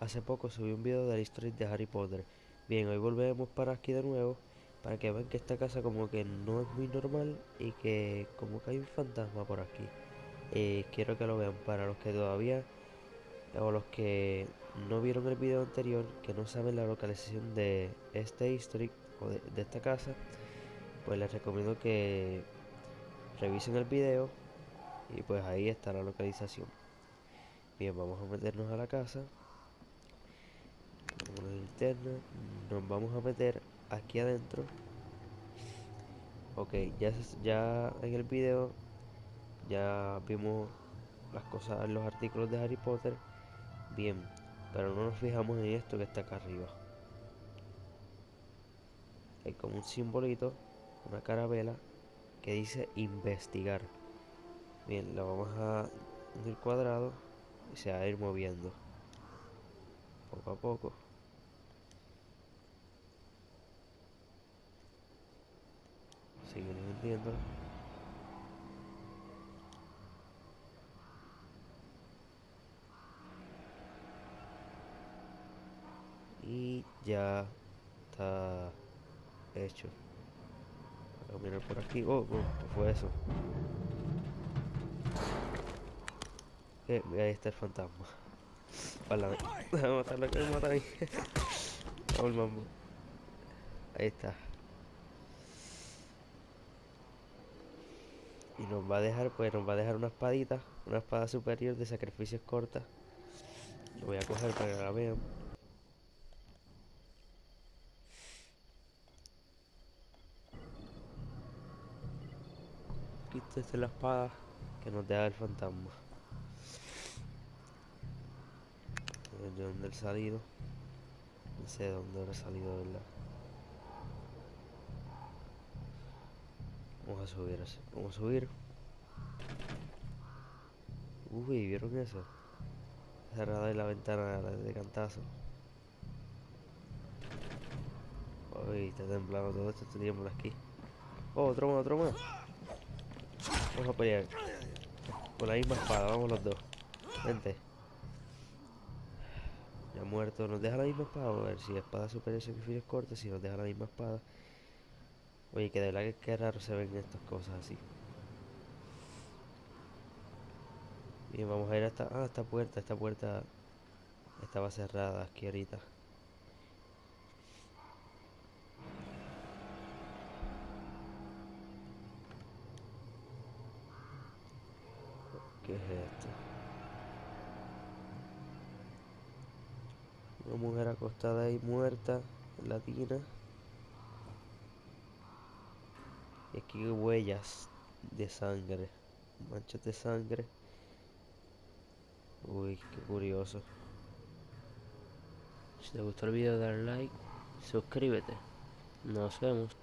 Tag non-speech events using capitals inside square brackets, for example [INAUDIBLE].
hace poco subí un video de la de Harry Potter. Bien, hoy volvemos para aquí de nuevo para que vean que esta casa como que no es muy normal y que como que hay un fantasma por aquí. Eh, quiero que lo vean para los que todavía o los que no vieron el video anterior, que no saben la localización de este history o de, de esta casa, pues les recomiendo que revisen el video y pues ahí está la localización. Bien, vamos a meternos a la casa. Nos vamos a meter aquí adentro. Ok, ya, ya en el video ya vimos las cosas, los artículos de Harry Potter. Bien, pero no nos fijamos en esto que está acá arriba. Hay como un simbolito, una carabela que dice investigar. Bien, lo vamos a ir cuadrado y se va a ir moviendo poco a poco seguimos viendo y ya está hecho voy a mirar por aquí oh, oh ¿qué fue eso? Eh, ahí está el fantasma. Hola, déjame [LAUGHS] matarlo, que me mata a mí. [LAUGHS] Vamos, mambo. Ahí está. Y nos va a dejar, pues nos va a dejar una espadita, una espada superior de sacrificios cortas. Lo voy a coger para que la vean. Quítese la espada que nos deja el fantasma. de dónde he salido. No sé de dónde habrá salido, ¿verdad? Vamos a subir. Vamos a subir. Uy, ¿vieron eso? Cerrada la ventana de cantazo. Uy, está temblando todo esto, teníamos aquí. Oh, otro más, otro más. Vamos a pelear. Con la misma espada, vamos los dos. Vente muerto. Nos deja la misma espada. A ver si espada superior sacrificios cortos. Si nos deja la misma espada. Oye, que de verdad que, raro se ven estas cosas así. Bien, vamos a ir a esta, ah, esta puerta. Esta puerta estaba cerrada aquí ahorita. ¿Qué es esto? Una mujer acostada ahí muerta en la tina. Y aquí huellas de sangre. Manchas de sangre. Uy, qué curioso. Si te gustó el video, dale like, suscríbete. Nos vemos.